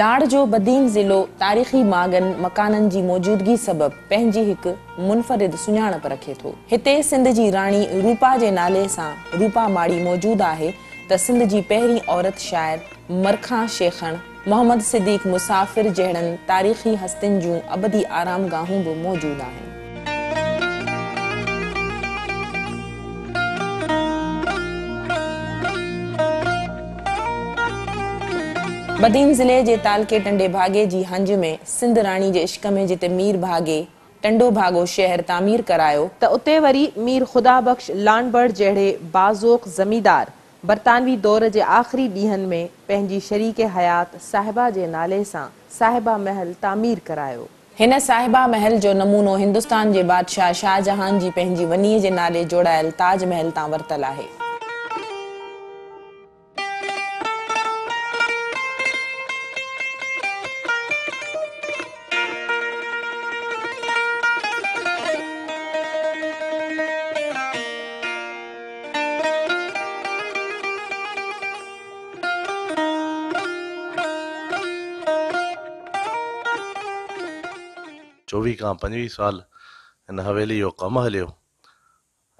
लाड जो बदीन ज़िलो तारीख़ी मागनि मकाननि जी मौजूदगी सबबि पंहिंजी हिकु मुनफ़िदु सुञाणप रखे थो हिते सिंध जी राणी रूपा जे नाले सां रूपा माड़ी मौजूदु आहे त सिंध जी पहिरीं औरत शायर मरखां शेखण मोहम्मद सिद्दीक मुसाफ़िर जहिड़नि तारीख़ी हस्तियुनि जूं अबदी आरामगाहूं बि मौजूदु आहिनि बदीन ज़िले जे तालके टंडे भागे जी हंज में सिंध राणी जे इश्क़ में जिते मीर भागे टंडो भागो शहर तामीर करायो त उते वरी मीर खुदा ख़ुदाबख़्श लानबर्ड जहिड़े बाज़ोक़मीदार बरतानवी दौर जे आख़िरी ॾींहंनि में पंहिंजी शरीक हयात साहिबा जे नाले सां साहिबा महल तामीर करायो हिन साहिबा महल जो नमूनो हिंदुस्तान जे बादशाह शाहजहान जी पंहिंजी वनीअ जे नाले जोड़ायल ताजमहल तां वरितलु आहे चोवीह खां पंजवीह साल हिन हवेली जो कमु हलियो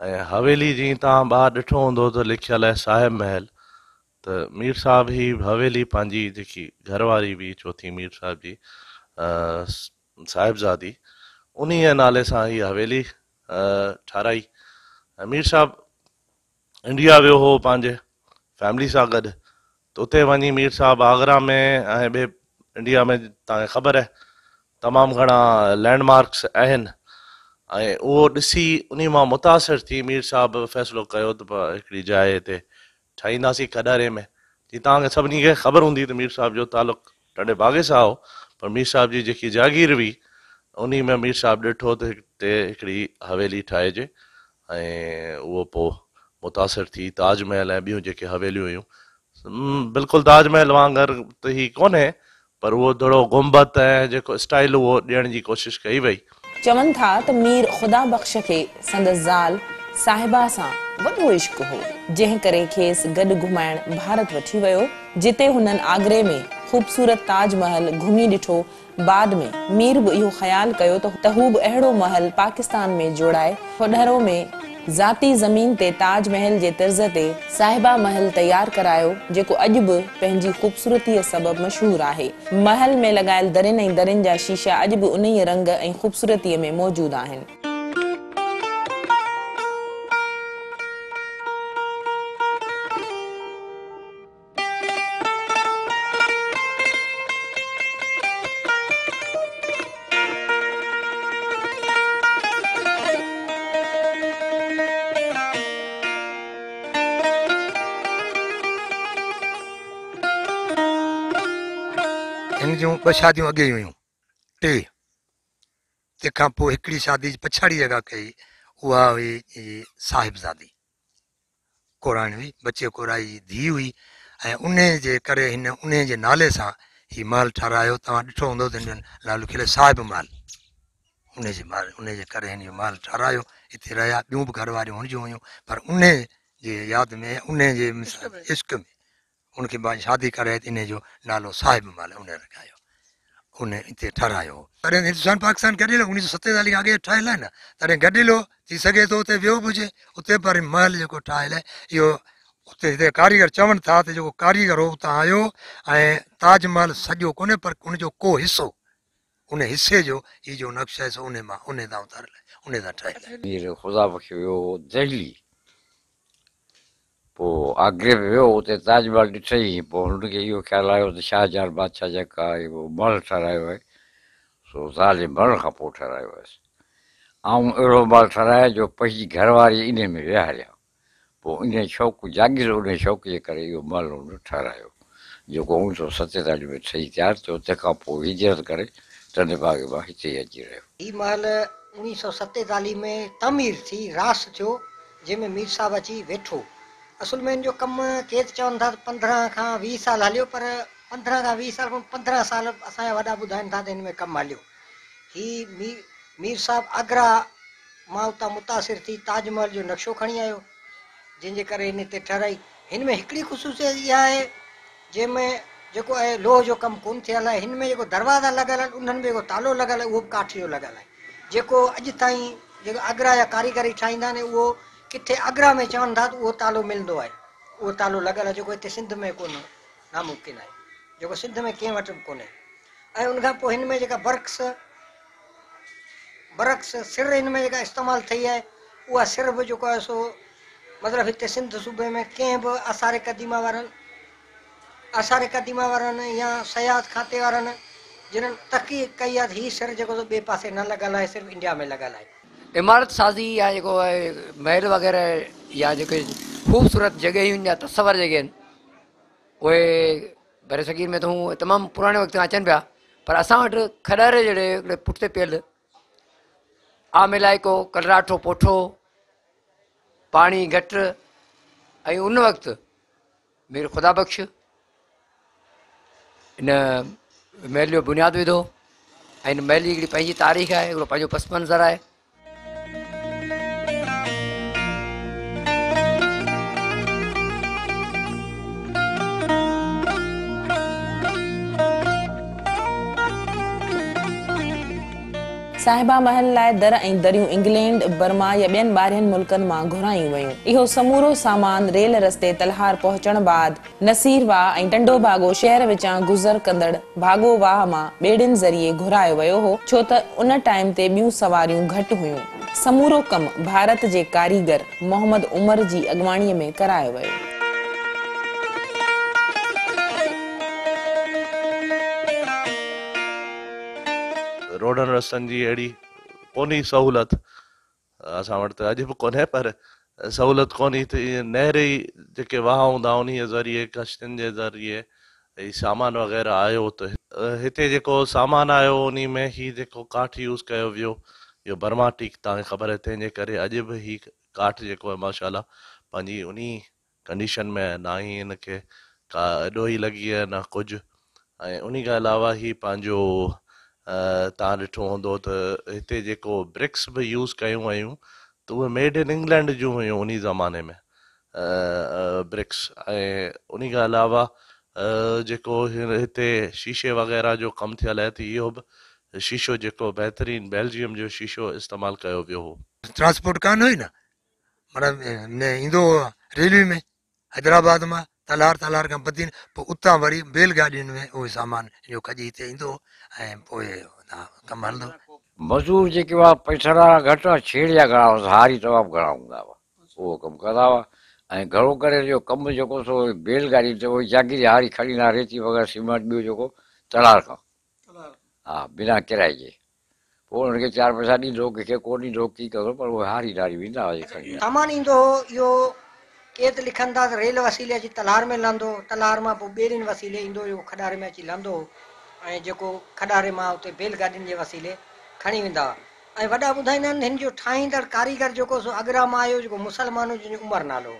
ऐं हवेली जी तव्हां ॿाहिरि ॾिठो हूंदो त लिखियलु आहे साहिब महल त मीर साहिब ई हवेली पंहिंजी जेकी घरवारी बि चौथी मीर साहिब जी साहिबज़ादी उन नाले सां ई हवेली ठाराई मीर साहिब इंडिया वियो हो पंहिंजे फैमिली सां गॾु त उते वञी मीर साहिबु आगरा में ऐं ॿिए इंडिया में तव्हांखे ख़बर आहे तमामु घणा लैंडमार्क्स आहिनि ऐं उहो ॾिसी उन मां मुतासिर थी मीर साहब फ़ैसिलो कयो त हिकिड़ी जाइ हिते ठाहींदासीं कॾारे में जीअं तव्हांखे सभिनी खे ख़बर हूंदी त मीर साहब जो तालुक ॾाढे बाग़े सां हो पर मीर साहब जी जेकी जागीर हुई उन में मीर साहिब ॾिठो त हिते हिकिड़ी हवेली ठाहिजे ऐं उहो पोइ मुतासिर थी ताजमहल ऐं ॿियूं जेके हवेलियूं हुयूं बिल्कुलु ताजमहल वांगुरु त ई कोन्हे पर उहो थोरो गुंबत ऐं जेको स्टाइल उहो ॾियण जी कोशिशि कई वई चवनि था त मीर ख़ुदा बख़्श खे संदसि ज़ाल साहिबा सां वॾो इश्क हो जंहिं करे खेसि गॾु घुमाइण भारत वठी वियो जिते हुननि आगरे में ख़ूबसूरत ताजमहल घुमी ॾिठो बाद में मीर बि इहो ख़्यालु कयो त हू बि अहिड़ो महल पाकिस्तान में जोड़ाए होॾहरो में ज़ाती ज़मीन تے تاج محل तर्ज़ ते साहिबा महल तयारु करायो जेको अॼु बि पंहिंजी ख़ूबसूरतीअ सबब मशहूरु आहे महल में लॻायल दरियुनि ऐं दरियुनि जा शीशा अॼु बि उन ई रंग ऐं ख़ूबसूरतीअ में मौजूदु ॿ शादियूं अॻे हुयूं टे तंहिंखां पोइ हिकिड़ी शादी पछाड़ी जॻह कई उहा हुई साहिबज़ादी कोराइण हुई बचे कोराई जी धीउ हुई ऐं उन जे करे हिन उन जे नाले सां हीउ महल ठारायो तव्हां ॾिठो हूंदो त हिन लालु किल साहिब महल उन जे महल उन जे करे हिन जो महल ठाराहियो हिते रहिया ॿियूं बि घर वारियूं हुन हुयूं पर उन जे यादि में उन जे इश्क में उनखे मां शादी कराए त इन जो नालो साहिब महल उन रखायो उन हिते ठाहिरायो तॾहिं हिंदुस्तान पाकिस्तान ठारायो उणिवीह सौ सतेतालीह खां अॻे ठहियल आहे न तॾहिं गॾु थी सघे थो उते वियो बि हुजे उते पर महल जेको ठहियलु आहे इहो उते हिते कारीगर चवनि था त जेको कारीगर हो उतां आयो ऐं ताजमहल सॼो कोन्हे पर उनजो को हिसो उन हिसे जो हीउ जो नक्शो उन मां उन तां तां उतारियल उन ठहियल που αγγίβιο ούτε τάλι βάλει τσέι που και io και άλλα ούτε σάγιαρ μπάτσα για καί που μόλ τσαραίβε सो साले मरण खां पोइ ठहिरायो हुअसि ऐं अहिड़ो माल ठहिरायो जो पंहिंजी घरवारी इन में विहारिया पोइ इन शौक़ु जागीर उन शौक़ जे करे इहो माल हुन ठहिरायो जेको उणिवीह सौ तो सतेतालीह में ठही तयारु थियो तो तंहिंखां पोइ हिजरत करे टंड बाग मां हिते अची रहियो हीउ महल उणिवीह सौ सतेतालीह में तमीर थी रास थियो जंहिंमें मीर साहबु अची वेठो असुल में हिन जो कमु के त चवनि था पंद्रहं खां वीह साल हलियो पर पंद्रहं खां वीह साल खां पंद्रहं साल असांजा वॾा ॿुधाइनि था त हिन में कमु हलियो ही मीर मीर साहब आगरा मां उतां मुतासिर थी ताजमहल जो नक्शो खणी आयो जंहिंजे करे हिन हिते ठहिराई हिन में हिकिड़ी ख़ुशूसी इहा आहे जंहिंमें जेको आहे जो कमु कोन थियलु आहे हिन में जेको दरवाज़ा लॻियल आहिनि उन्हनि में जेको तालो लॻियल आहे उहो काठ जो लॻियल आहे जेको अॼु ताईं आगरा जा कारीगरी ठाहींदा आहिनि किथे आगरा में चवनि था त उहो तालो मिलंदो आहे उहो तालो लॻलि आहे जेको हिते सिंध में कोन नामुमकिन आहे जेको सिंध में कंहिं वटि कोन्हे ऐं उनखां पोइ हिन में जेका बर्क्ष बरक्ष सिर हिन में जेका इस्तेमालु थी आहे उहा सिर बि जेको आहे सो मतिलबु हिते सिंध सूबे में कंहिं बि आसारे क़दीमा वारनि आसारे क़दीमा वारनि या सयादि खाते वारनि जिन्हनि तकी कई आहे त सिर जेको ॿिए पासे न लॻल आहे सिर्फ़ु इंडिया में आहे इमारत साज़ी या जेको महल वग़ैरह या जो ख़ूबसूरत जगह या तस्वर जगह आहिनि उहे सगीर में तो तमाम पुराने वक़्त खां अचनि पर अस वटि खॾर जहिड़े पियल आम इलाको कलराठो पोठो पानी घट उन वक़्तु मीर ख़ुदा बख़्श इन महल जो बुनियादु विधो ऐं महल जी तारीख़ है हिकिड़ो पंहिंजो पस मंज़र आहे साहिबा महल लाइ दर ऐं दरियूं इंग्लैंड बर्मा या ॿियनि ॿारहनि मुल्कनि मां घुरायूं वयूं इहो समूरो सामान रेल रस्ते तलहार पहुचण बाद नसीरवाह ऐं टंडो भागो शहर विचां गुज़र कंदड़ भागो वाह मां ॿेड़ियुनि ज़रिए घुरायो वियो हो छो त उन टाइम ते ॿियूं सवारियूं घटि हुयूं समूरो कमु भारत जे कारीगर मोहम्मद उमर जी अॻवाणीअ में करायो वियो रोडनि रस्तनि जी अहिड़ी कोन्हे सहूलियत असां वटि त अॼु बि कोन्हे पर सहूलियत कोन्हे त इहे नहरी जेके वाह हूंदा उन ज़रिए कश्तियुनि जे ज़रिए ही सामान वग़ैरह आयो त हिते जेको सामान आयो उन में ही जेको काठ यूज़ कयो वियो इहो बर्मा टीक तव्हांखे ख़बर आहे तंहिंजे करे अॼु बि ही काठ जेको आहे माशाला पंहिंजी उन कंडीशन में ना ई हिन खे का ॾोही लॻी आहे न कुझु ऐं उन खां अलावा ही पंहिंजो तव्हां ॾिठो हूंदो त हिते जेको ब्रिक्स बि यूज़ कयूं आहियूं त उहे मेड इन इंग्लैंड जूं हुयूं उन ज़माने में ब्रिक्स ऐं उन खां अलावा जेको हिते शीशे वग़ैरह जो कमु थियल आहे त इहो बि शीशो जेको बहितरीनु बेल्जियम जो शीशो इस्तेमालु कयो वियो हो ट्रांसपोर्ट कान हुई न माना ईंदो रेलवे में हैदराबाद मां तलार तलार खां पतीनि पोइ वरी बैलगाॾियुनि में उहो सामान जो कॼी हिते ईंदो मज़दूर जेके पैसा घटि हुआ छेड़ हारी तमामु घणा हूंदा हुआ उहो कमु कंदा हुआ ऐं जो कमु सो बैलगाॾी ते जागीर हारी खणी न रेती वग़ैरह सीमेंट ॿियो जेको तलार खां हा बिना किराए के पोइ हुनखे चार पैसा ॾींदो कंहिंखे कोन ॾींदो की कंदो पर उहे हारी नारी वेंदा हुआ खणी सामान ईंदो हो इहो केत त था रेल वसीले अची तलार में मेंहंदो तलार मां पोइ ॿिए वसीले ईंदो हुओ खॾारे में अची लहंदो हो ऐं जेको खॾारे मां उते बैलगाॾियुनि जे वसीले खणी वेंदा हुआ ऐं वॾा ॿुधाईंदा आहिनि हिन जो ठाहींदड़ कारीगर जेको सो आगरा मां आयो जेको मुस्लमान जंहिंजो उमिरि नालो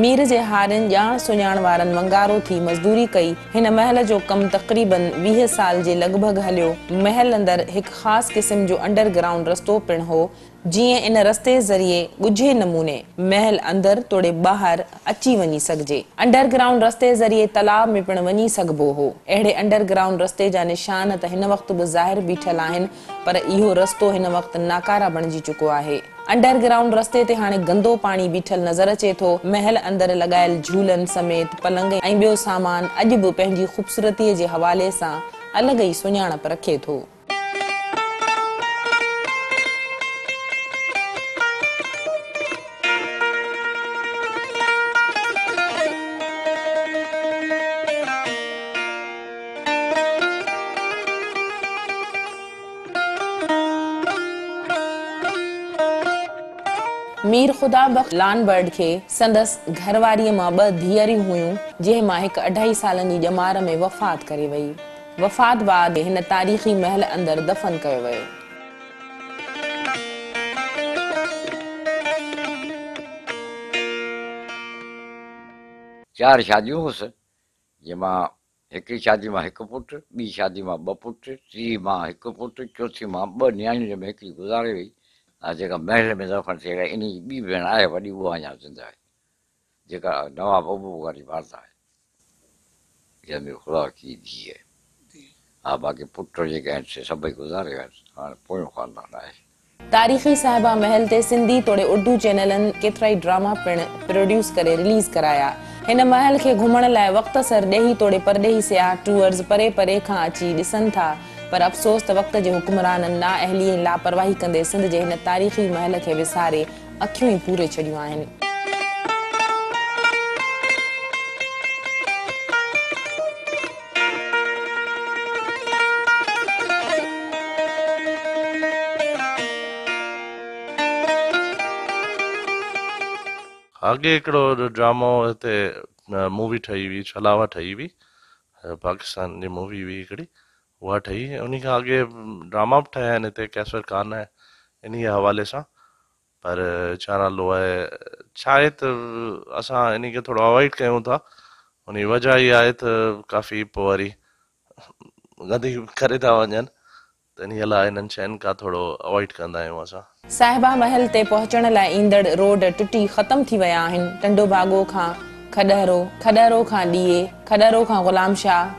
मीर जे हारिन ॼाण सुञाण वारनि वंगारो थी मज़दूरी कई हिन महल जो कमु तकरीबन वीह साल जे भॻि हलियो महल अंदर हिकु ख़ासि क़िस्म जो अंडरग्राउंड रस्तो पिणु हो जीअं इन रस्ते ज़रिए ॻुझे नमूने महल अंदरु तोड़े ॿाहिरि अची वञी सघिजे अंडरग्राउंड रस्ते ज़रिए तलाउ में पिणु वञी सघिबो हो अहिड़े अंडरग्राउंड रस्ते जा निशान त हिन वक़्तु बि ज़ाहिर बीठल आहिनि पर इहो रस्तो हिन वक़्तु नाकारा बणिजी चुको आहे अंडरग्राउंड रस्ते ते हाणे गंदो पाणी बीठल नज़र अचे थो महल अंदर लॻायल झूलनि समेत पलंग ऐं ॿियो सामान अॼु बि पंहिंजी ख़ूबसूरतीअ जे हवाले सां अलॻि ई सुञाणप रखे थो मीर ख़ुदा लान बर्ड खे संदसि घरवारीअ मां ॿ धीअरियूं हुयूं जंहिं मां हिकु अढाई सालनि जी ॼमार में वफ़ात करे वई वफ़ात बाद हिन तारीख़ी महल अंदरि दफ़न कयो वियो चार शादियूं हुअसि जंहिंमां हिकिड़ी शादी मां हिकु पुटु ॿी शादी मां ॿ पुट टी मां हिकु पुटु चोथी मां ॿ नियाणियुनि में हिकिड़ी गुज़ारे वई ऐं जेका महल में दफ़न थिए आहे इन जी ॿी भेण आहे वॾी उहा अञा ज़िंदा आहे जेका नवाब अबू वारी वारदा आहे जंहिंमें ख़ुदा की धीअ आहे हा बाक़ी पुट जेके आहिनि से सभई गुज़ारे विया आहिनि हाणे पोयों ख़ानदान आहे तारीख़ी साहिबा महल ते सिंधी तोड़े उर्दू चैनलनि केतिरा ई ड्रामा पिण प्रोड्यूस करे रिलीज़ कराया हिन महल खे घुमण लाइ वक़्तु सर ॾेही तोड़े परॾेही सिया टूअर्स परे परे खां अची ॾिसनि था पर अफ़सोस त वक़्त जे हुक्मराननि लाइ ऐं लापरवाही कंदे सिंध जे हिन तारीख़ी महल खे विसारे अखियूं ई पूरे छॾियूं आहिनि अॻे ड्रामो हिते मूवी ठही हुई छलावा ठही हुई पाकिस्तान जी मूवी हुई उहा ठही उन खां अॻे ड्रामा बि ठहिया आहिनि हिते कैसर कान आहे इन ई हवाले सां पर छा नालो आहे छा आहे त असां इन खे थोरो अवॉइड कयूं था उन वजह इहा आहे त काफ़ी पोइ वरी गंदगी करे था वञनि त इन लाइ हिननि शयुनि खां थोरो अवॉइड कंदा आहियूं असां साहिबा महल ते पहुचण लाइ ईंदड़ रोड टुटी ख़तम थी विया आहिनि टंडो भाॻो खां खॾरो खां ॾीए खां ग़ुलाम शाह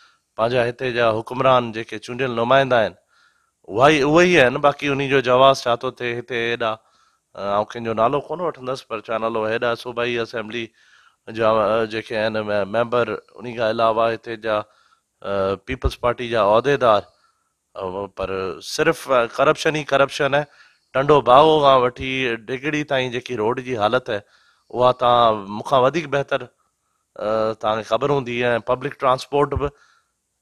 पंहिंजा हिते जा हुक्मरान जेके चूंडियल नुमाइंदा आहिनि उहा ई उहे ई आहिनि बाक़ी उन जो जवाज़ छा थो थिए हिते हेॾा ऐं कंहिंजो नालो कोन वठंदसि पर छा नालो हेॾा सूबाई असेंबली जा जेके आहिनि मैंबर उन खां अलावा हिते जा पीपल्स पार्टी जा उहिदेदार पर सिर्फ़ु करप्शन ई करप्शन आहे टंडो बाहो खां वठी डिगड़ी ताईं जेकी रोड जी हालति आहे उहा तव्हां मूंखां वधीक बहितर तव्हांखे ख़बर हूंदी ऐं पब्लिक ट्रांसपोर्ट बि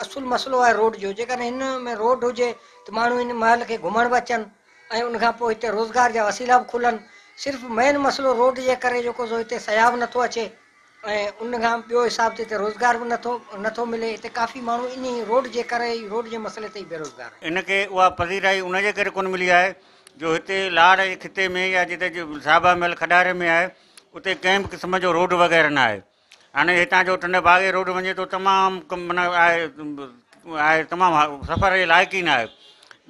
असुल मसलो आहे रोड जो जेकॾहिं हिन में रोड हुजे त माण्हू हिन महल खे घुमण बि अचनि ऐं उनखां पोइ हिते रोज़गार जा वसीला बि खुलनि सिर्फ़ु मेन मसलो रोड जे करे जेको हिते सयाब नथो अचे ऐं उनखां ॿियो हिसाब नथो नथो मिले हिते काफ़ी माण्हू इन रोड जे करे ई रोड जे मसइले ते बेरोज़गार हिन उहा पज़ीराई उनजे करे कोन मिली आहे जो हिते लार जे ख़िते में या जिते साबा महल खॾारे में आहे उते कंहिं बि क़िस्म जो रोड वग़ैरह न आहे हाणे हितां जो टंडागे रोड वञे थो तमामु कमु माना आहे आहे तमामु सफ़र जे लाइक़ु ई न आहे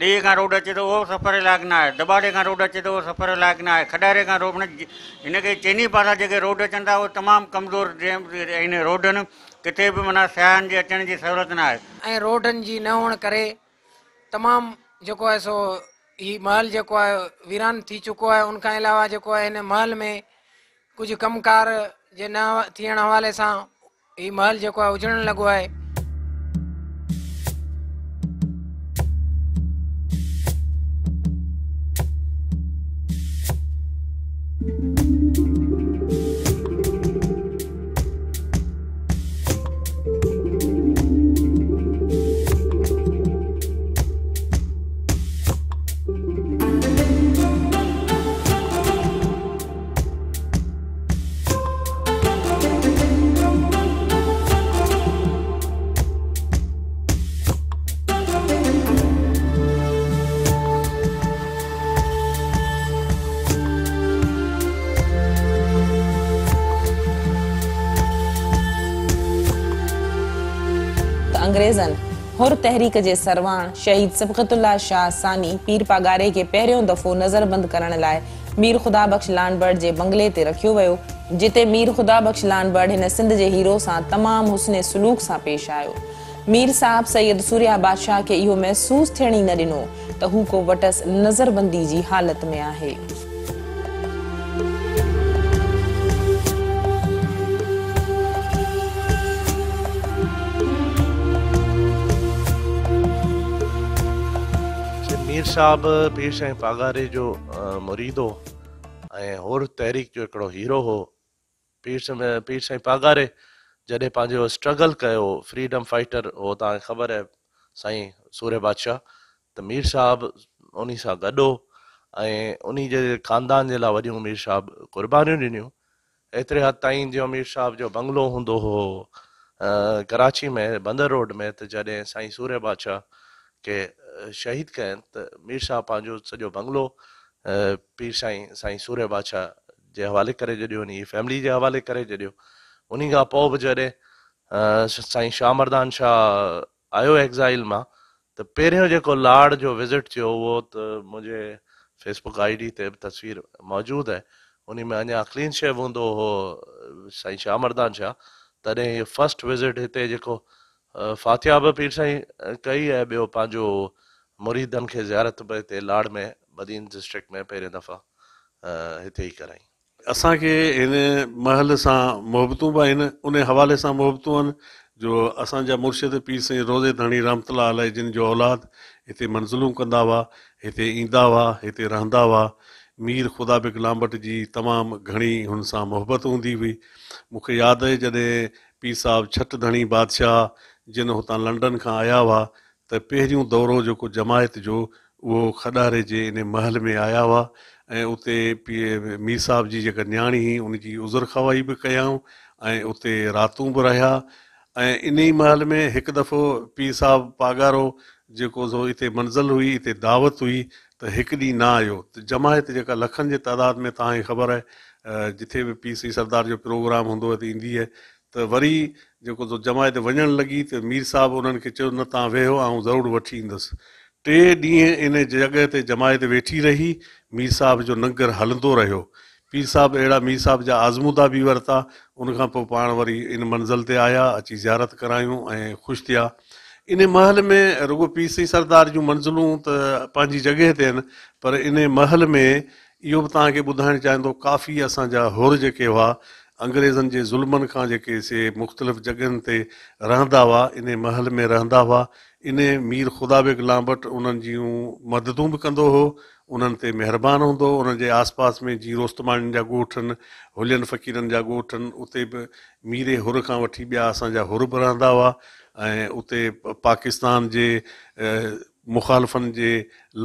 ॾेई खां रोड अचे थो उहो सफ़र जे लाइक़ु न आहे दॿाड़े खां रोड अचे थो उहो सफ़र जे लाइक़ु न आहे खॾारे खां रोड हिनखे चइनी पासा जेके रोड अचनि था उहे तमामु कमज़ोर आहिनि रोडनि किथे बि माना सिआन जे अचण जी सहूलियत न आहे ऐं रोडनि जी न हुअण करे तमामु जेको आहे सो ही महल जेको आहे वीरान थी चुको आहे उनखां अलावा जेको आहे हिन महल में कुझु कमकार जे न थियण हवाले सां हीउ महल जेको आहे उजरणु लॻो आहे होर तहरीक जे सरवान शहीद सबक़तुल्ला शाह सानी पीर पागारे खे पहिरियों दफ़ो नज़रबंद बंदि करण लाइ मीर ख़ुदा बख़्श लान जे बंगले ते रखियो वियो जिते मीर ख़ुदा बख़्श लान हिन सिंध जे हीरो सां तमामु हुस्ने सलूक सां पेश आयो मीर साहब सैयद सूर्या बादशाह खे इहो महसूस थियण ई न ॾिनो त हू को वटस नज़रबंदी बंदी जी हालति में आहे साहब पीर साईं पागारे जो मुरीद हो और तहरीक जो हिकिड़ो हीरो हो पीर पीर साईं पागारे जॾहिं पंहिंजो स्ट्रगल कयो फ्रीडम फाइटर वो तव्हांखे ख़बर आहे साईं सूर्य बादशाह त मीर साहब उन्हीं सां गॾो ऐं जे ख़ानदान जे लाइ वॾियूं मीर साहब कुर्बानी दिन्यू एतरे हद ताईं जो मीर साहब जो बंगलो हों कराची में बंदर रोड में त जॾहिं साईं सूर्य बादशाह के शहीद कनि त मीर शाह पंहिंजो सॼो बंगलो पीर साईं साईं सूर्य बादशाह जे हवाले करे छॾियो हुन जी फैमिली जे हवाले करे छॾियो उन खां पोइ बि जॾहिं साईं शाह मर्दान शाह आयो एग्ज़ाइल मां त पहिरियों जेको लाड़ जो विज़िट थियो उहो त मुंहिंजे फेसबुक आईडी ते बि तस्वीर मौजूदु आहे उन में अञा क्लीन शेव हूंदो हो साईं शाह मर्दान शाह तॾहिं इहो फस्ट विज़िट हिते जेको फातिहा बि पीर साईं कई ऐं ॿियो पंहिंजो मुरीदनि खे ज़ियारत बि हिते लाड़ में बदीन डिस्ट्रिक्ट में पहिरें दफ़ा हिते ई कराई असांखे हिन महल सां मुहबतूं बि आहिनि उन हवाले सां मुहबतूं आहिनि जो असांजा मुर्शिद पीर साईं रोज़े धणी रामतला अलाए जिन जो औलाद हिते मंज़िलूं कंदा हुआ हिते ईंदा हुआ हिते रहंदा हुआ मीर ख़ुदा बि लामट जी तमामु घणी हुन सां मुहबत हूंदी हुई मूंखे यादि आहे जॾहिं पीर साहिबु छठ धणी बादशाह जिन हुतां लंडन खां आया हुआ त पहिरियों दौरो जेको जमायत जो उहो खॾारे जे इन महल में आया हुआ ऐं उते पी मीर साहब जी जेका नियाणी हुई उन जी उज़ुर ख़बाई बि कयाऊं ऐं उते रातूं बि रहिया ऐं इन ई महल में हिकु दफ़ो पीउ साहब पागारो जेको सो हिते मंज़िल हुई हिते दावत हुई त हिकु ॾींहुं न आयो त जमायत जेका लखनि जे तइदाद में तव्हांखे ख़बर आहे जिथे बि पीउ सी सरदार जो प्रोग्राम हूंदो आहे त ईंदी आहे त वरी जेको तो जमाए ते वञणु लॻी त मीर साहिबु उन्हनि खे चयो न तव्हां वेहो ऐं ज़रूरु वठी ईंदुसि टे ॾींहं इन जॻह ते जमाए ते वेठी रही मीर साहिब जो नंगर हलंदो रहियो पीर साहिबु अहिड़ा मीर साहिब जा आज़मूदा बि वरिता उनखां पोइ पाण वरी इन मंज़िल ते आया अची जयारत करायूं ऐं ख़ुशि थिया इन महल में रुगो पीर सी सरदार जूं मंज़िलूं त पंहिंजी जॻह ते आहिनि पर इन महल में इहो बि तव्हांखे ॿुधाइणु चाहींदो काफ़ी असांजा होर जेके हुआ अंग्रेजन के ज़ुल्मनि का जेके से मुख़्तलिफ़ जगह ते रहंदा हुआ इन महल में रहंदा हुआ इन मीर ख़ुदा बेग लांबट उन्हनि मददू भी बि कंदो हुओ उन्हनि ते महिरबानी हूंदो हुओ आसपास में जी रोस्तमाणियुनि जा ॻोठ आहिनि हुलियनि फ़क़ीरनि जा ॻोठ मीरे हुर का वठी ॿिया असांजा हुर बि रहंदा हुआ उत पाकिस्तान के मुखालफन के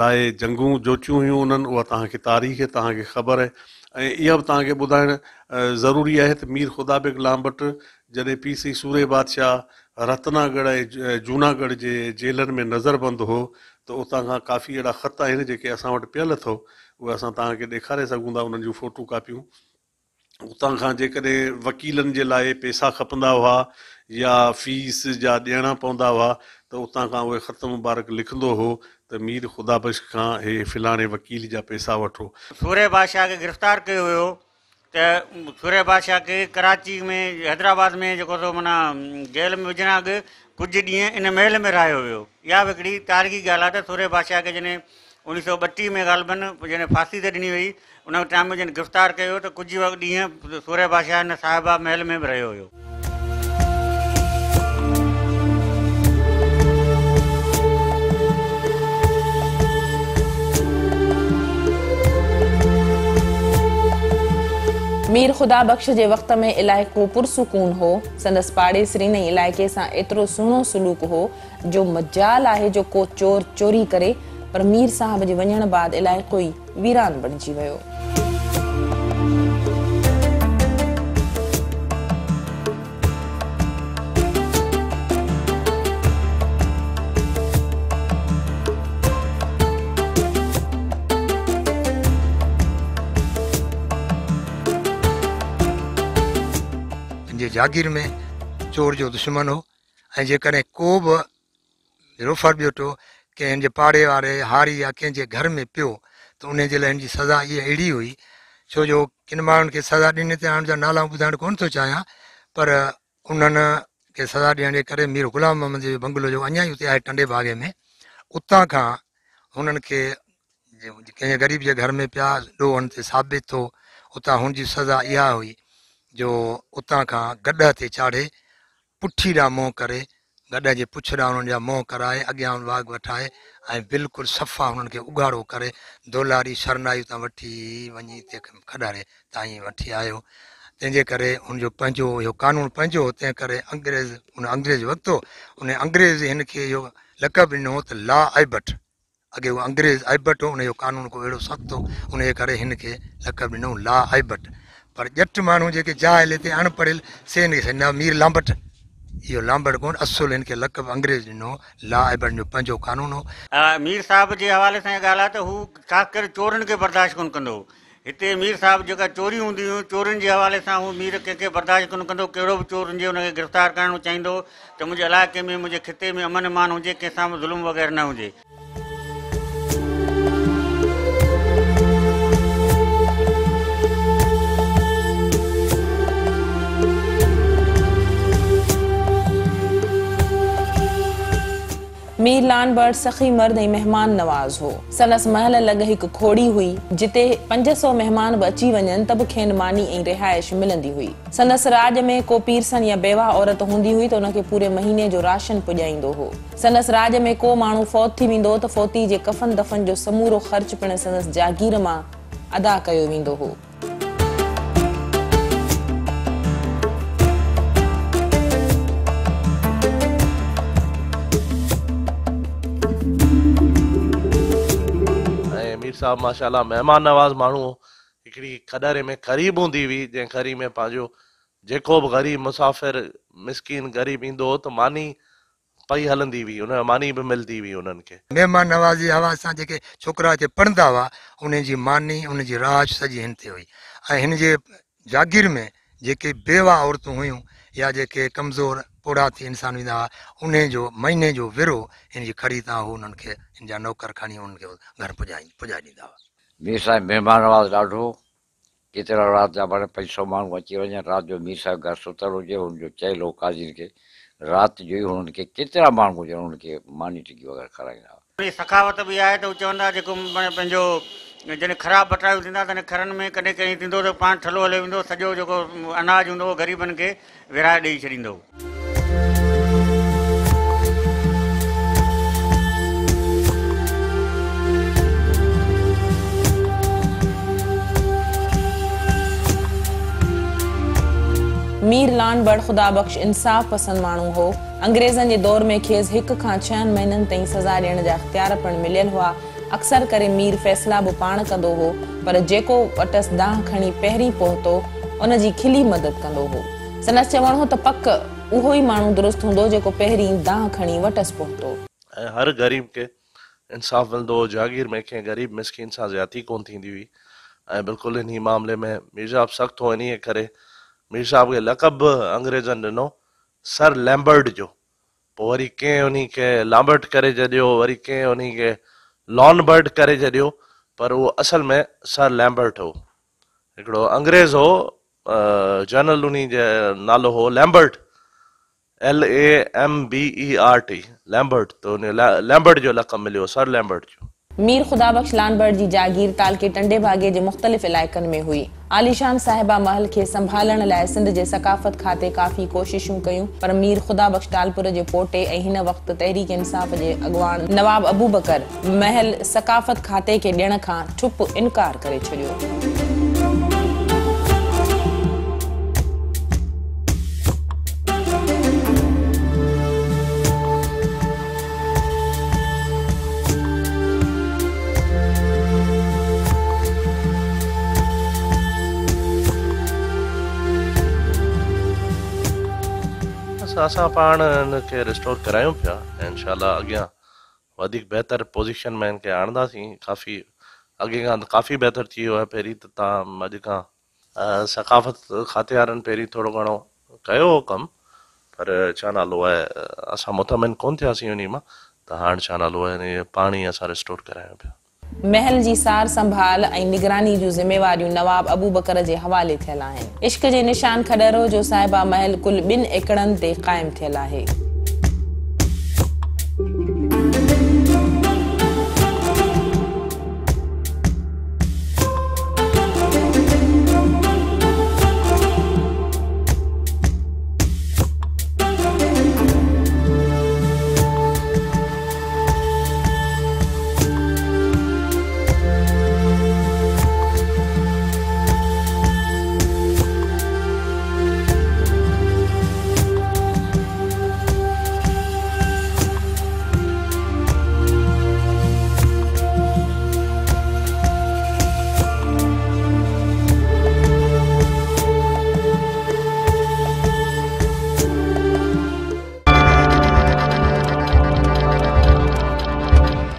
लाए जंगू जोचू हुई उन्हनि उहा तारीख़ तव्हांखे ख़बर आहे ऐं इहा बि तव्हांखे ॿुधाइण ज़रूरी आहे त मीर ख़ुदा बि लामट जॾहिं पी सी सूरे बादशाह रत्नागढ़ ऐं जूनागढ़ जे जेलनि में नज़रबंदि हो त उतां खां काफ़ी अहिड़ा ख़त आहिनि जेके असां वटि पियल अथव उहे असां तव्हांखे ॾेखारे सघूं था उन्हनि जूं फ़ोटू कापियूं उतां खां जेकॾहिं वकीलनि जे लाइ पैसा खपंदा हुआ या फीस जा ॾियणा पवंदा हुआ त उतां खां उहे ख़त मुबारक लिखंदो हुओ त मीर ख़ुदा बख़्श खां हे फ़िलाणे वकील जा पैसा वो सूर्य बादशाह खे गिरफ़्तार किया हु त सूर्य बादशाह के कराची में हैदराबाद में जो सो माना जेल में विझण अॻु कुछ ॾींहं इन महल में रहियो हुयो इहा बि हिकिड़ी तारगी ॻाल्हि सूर्य बादशाह खे जॾहिं उणिवीह सौ बटी में ग़ालबन जैसे फांसी ते ॾिनी वई उन टाइम में जॾहिं गिरफ़्तार किया तो कुछ ॾींहं सूर्य बादशाह हिन साहिबा महल में भी रो हुयो मीर ख़ुदा बख़्श जे वक़्त में इलाही पुरसुकून पुरसकून हो संदसि पाड़ेसरीनई इलाइक़े सां एतिरो सुहिणो सुलूक हो जो मज़ाल आहे जो को चोर चोरी करे पर मीर साहब जे वञण बाद इलाही कोई वीरान बणिजी वियो जागीर में चोर जो दुश्मन हो ऐं जेकॾहिं को बि रुफर बि वेठो कंहिं पाड़े वारे हारी या कंहिंजे घर में पियो त उन जे लाइ हिनजी सज़ा इहा अहिड़ी हुई छो जो किन माण्हुनि खे सजा ॾिनी त हाणे जा नाला ॿुधाइणु कोन थो चाहियां पर उन्हनि खे सजा ॾियण जे करे मीर ग़ुलाम मोहम्मद जो बंगलो जो अञा ई उते आहे टंडे बागे में उतां खां हुननि खे कंहिं ग़रीब जे घर में पिया ॾोहनि ते साबित थो उतां हुनजी सजा इहा हुई जो उतां खां गॾ ते चाढ़े पुठी ॾांहुं मोह करे गॾ जे पुछ ॾांहुं हुननि जा मोह कराए अॻियां वाघ वठाए ऐं बिल्कुलु सफ़ा हुननि खे उघाड़ो करे दोलारी शरनाई तां वठी वञी तंहिंखां खॾारे ताईं वठी आयो तंहिंजे करे हुनजो पंहिंजो इहो क़ानून पंहिंजो तंहिं करे अंग्रेज़ हुन अंग्रेज़ वरितो हुन अंग्रेज़ हिन खे इहो लकब ॾिनो त ला आइबट अॻे उहो अंग्रेज़ आइबट हो उनजो क़ानून को अहिड़ो सख़्तु हो उनजे करे हिनखे लकब ॾिनो ला आइबट मीर साहिब जे हवाले सां चोरनि खे बर्दाश्त कोन कंदो हिते मीर साहिब जेका चोरियूं हूंदी चोरिन जे हवाले सां हू मीर कंहिंखे बर्दाश्त कोन कंदो कहिड़ो बि चोर हुजे हुनखे गिरफ़्तार करणु चाहींदो त मुंहिंजे इलाइक़े में मुंहिंजे ख़िते में अमन हुजे कंहिंसां बि ज़ुल्म वग़ैरह न हुजे मीर लान सखी मर्द ऐं महिमान नवाज़ हो संदसि महल लॻ हिकु खोड़ी हुई जिते पंज सौ महिमान बि अची वञनि त बि खेनि मानी ऐं रिहाइश मिलंदी हुई सनस राज में को पीरसन या बेवा औरत हूंदी हुई त हुनखे पूरे महीने जो राशन पुॼाईंदो हो संदसि राज में को माण्हू फौत थी वेंदो हो त फौती जे कफ़न दफ़न जो समूरो ख़र्च पिणु संदसि जागीर मां अदा कयो वेंदो हो हिसाब माशाला महिमान नवाज़ माण्हू हिकिड़ी खॾारे में ग़रीब हूंदी हुई जंहिं खरी में पंहिंजो जेको बि ग़रीब मुसाफ़िर मिसकिन ग़रीब ईंदो हो त मानी पई हलंदी हुई हुनखे मानी बि मिलंदी हुई हुननि खे महिमान नवाज़ी हवा सां जेके छोकिरा हिते पढ़ंदा हुआ उन जी मानी उन जी राज सॼी हिन ते हुई ऐं हिन जे जागीर में जेके बेवा औरतूं हुयूं या जेके कमज़ोर ओड़ा थी इंसान वेंदा हुआ उन जो महीने जो विरो हिन जी खड़ी तां हुननि खे हिन जा नौकर खणी हुननि खे घर पुॼाए पुॼाए ॾींदा हुआ मीर मीरसा महिमान आवाज़ु ॾाढो केतिरा राति जा भले पंज सौ माण्हू अची वञनि राति जो मीर साहिब घरु सुतल हुजे हुनजो चएल हो काजीर खे राति जो ई हुननि खे केतिरा माण्हू हुजनि हुननि खे मानी टिकी वग़ैरह खाराईंदा हुआ सखावत बि आहे त हू चवंदा जेको माना पंहिंजो जॾहिं ख़राबु बटायूं थींदा तॾहिं खरनि में कॾहिं कॾहिं थींदो त पाण ठलो हलियो वेंदो सॼो जेको अनाज हूंदो हो ग़रीबनि खे विराए ॾेई छॾींदो मीर लानबड़ खुदा बख़्श इंसाफ़ पसंदि माण्हू हो अंग्रेज़नि जे दौर में खेसि हिक खां छहनि महीननि ताईं सज़ा ॾियण जा अख़्तियार हुआ अक्सर करे मीर फ़ैसिला बि पाण कंदो हो पर जेको वटस दाह खणी पहिरीं पहुतो उन खिली मदद कंदो हो संदसि चवणो त पक उहो ई दुरुस्त हूंदो जेको पहिरीं दाह खणी वटस पहुतो हर ग़रीब खे इंसाफ़ मिलंदो हो जागीर में कंहिं ग़रीब मिसकिन सां ज़्यादी कोन थींदी हुई मामले में मिर्ज़ा सख़्तु हो इन મે જાવરે લકબ અંગ્રેજોને નો સર લેમ્બર્ડ જો પોરી કે ઉની કે લેમ્બર્ટ કરે જો વરી કે ઉની કે લોનબર્ડ કરે જો પર વો અસલ મે સર લેમ્બર્ટ હો એકડો અંગ્રેજ હો જનરલ ઉની જે નાલો હો Lambert L A M B E R T Lambert તો લેમ્બર્ડ જો લકબ મિલે સર લેમ્બર્ડ मीर खुदा बख्श लानबर जी जागीर ताल के टंडे भागे जे मुख़्तलिफ़ इलाइक़नि में हुई आलिशान साहिबा महल के संभालण लाइ सिंध जे सकाफ़त खाते काफ़ी कोशिशूं कयूं पर मीर खुदा बख्श तालपुर जे पोटे ऐं हिन वक़्तु तहरीक इंसाफ़ जे अॻुवान नवाब अबू बकर महल सकाफ़त खाते खे ॾियण खां ठुप इनकार करे छॾियो असां पाण हिनखे रिस्टोर करायूं पिया ऐं इनशाला अॻियां वधीक बहितर पोज़ीशन में हिनखे आणंदासीं काफ़ी अॻे खां काफ़ी बहितर थी वियो आहे पहिरीं त तव्हां अॼु खां सकाफ़त खाते वारनि पहिरीं थोरो घणो कयो हो कमु पर छा नालो आहे असां मुतमिन कोन थियासीं उन मां त हाणे छा नालो आहे पाण असां रिस्टोर करायूं पिया महल जी सार संभाल ऐं निगरानी जूं ज़िम्मेवारियूं नवाब बकर जे हवाले थियल आहिनि इश्क़ जे निशान खडरो जो साहिबा महल कुल ॿिनि एकड़नि ते क़ाइमु थियलु आहे